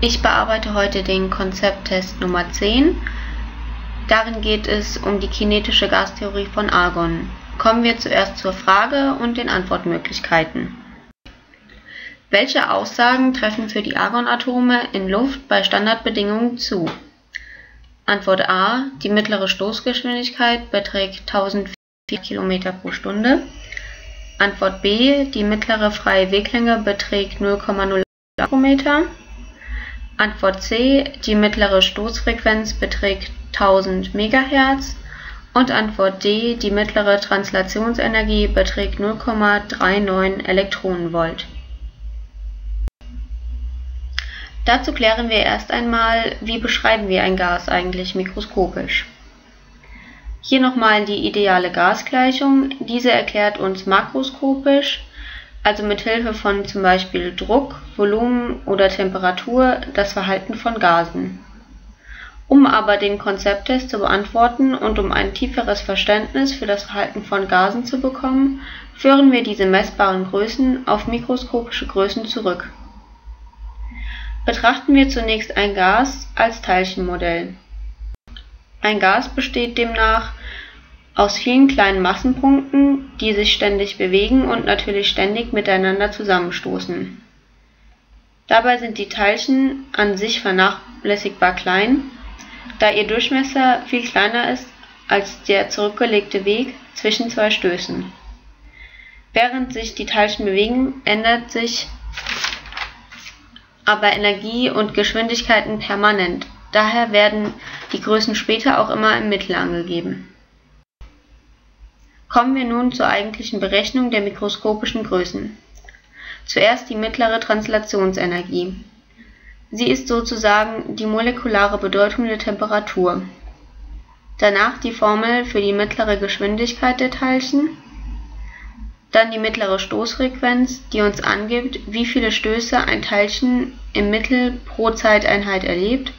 Ich bearbeite heute den Konzepttest Nummer 10. Darin geht es um die kinetische Gastheorie von Argon. Kommen wir zuerst zur Frage und den Antwortmöglichkeiten. Welche Aussagen treffen für die Argonatome in Luft bei Standardbedingungen zu? Antwort A. Die mittlere Stoßgeschwindigkeit beträgt 1004 km pro Stunde. Antwort B. Die mittlere freie Weglänge beträgt 0,0 km. Antwort C. Die mittlere Stoßfrequenz beträgt 1000 MHz. Und Antwort D. Die mittlere Translationsenergie beträgt 0,39 Elektronenvolt. Dazu klären wir erst einmal, wie beschreiben wir ein Gas eigentlich mikroskopisch. Hier nochmal die ideale Gasgleichung. Diese erklärt uns makroskopisch, also mit Hilfe von zum Beispiel Druck, Volumen oder Temperatur, das Verhalten von Gasen. Um aber den Konzepttest zu beantworten und um ein tieferes Verständnis für das Verhalten von Gasen zu bekommen, führen wir diese messbaren Größen auf mikroskopische Größen zurück. Betrachten wir zunächst ein Gas als Teilchenmodell. Ein Gas besteht demnach aus vielen kleinen Massenpunkten, die sich ständig bewegen und natürlich ständig miteinander zusammenstoßen. Dabei sind die Teilchen an sich vernachlässigbar klein, da ihr Durchmesser viel kleiner ist als der zurückgelegte Weg zwischen zwei Stößen. Während sich die Teilchen bewegen, ändert sich aber Energie und Geschwindigkeiten permanent, daher werden die Größen später auch immer im Mittel angegeben. Kommen wir nun zur eigentlichen Berechnung der mikroskopischen Größen. Zuerst die mittlere Translationsenergie. Sie ist sozusagen die molekulare Bedeutung der Temperatur. Danach die Formel für die mittlere Geschwindigkeit der Teilchen dann die mittlere Stoßfrequenz, die uns angibt, wie viele Stöße ein Teilchen im Mittel pro Zeiteinheit erlebt.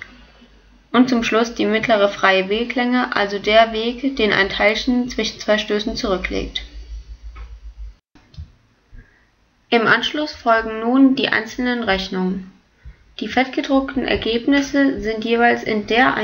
Und zum Schluss die mittlere freie Weglänge, also der Weg, den ein Teilchen zwischen zwei Stößen zurücklegt. Im Anschluss folgen nun die einzelnen Rechnungen. Die fettgedruckten Ergebnisse sind jeweils in der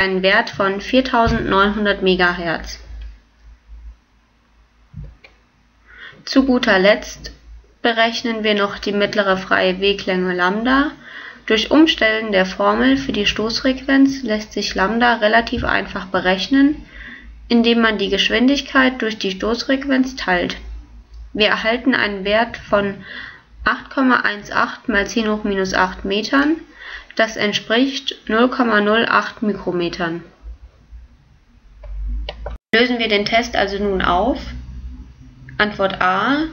einen Wert von 4900 MHz. Zu guter Letzt berechnen wir noch die mittlere freie Weglänge Lambda. Durch Umstellen der Formel für die Stoßfrequenz lässt sich Lambda relativ einfach berechnen, indem man die Geschwindigkeit durch die Stoßfrequenz teilt. Wir erhalten einen Wert von 8,18 mal 10 hoch minus 8 Metern das entspricht 0,08 Mikrometern. Lösen wir den Test also nun auf. Antwort A,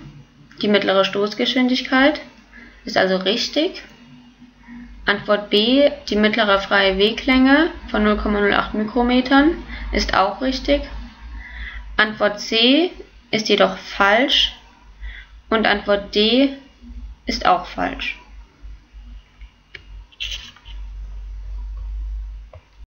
die mittlere Stoßgeschwindigkeit, ist also richtig. Antwort B, die mittlere freie Weglänge von 0,08 Mikrometern, ist auch richtig. Antwort C ist jedoch falsch und Antwort D ist auch falsch.